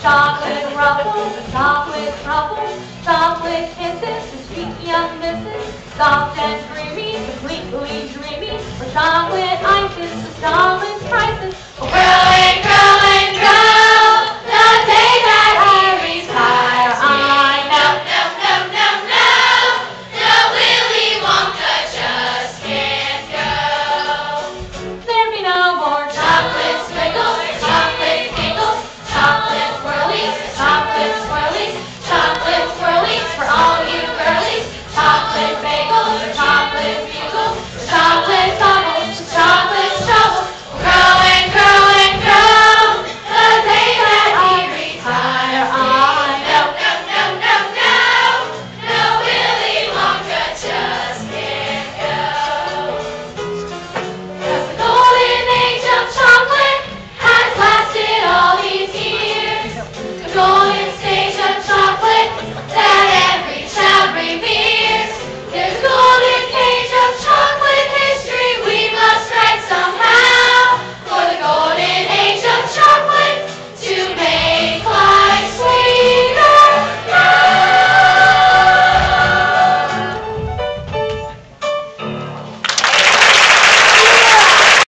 Chocolate ruffles, chocolate ruffles, chocolate kisses to sweet young misses, soft and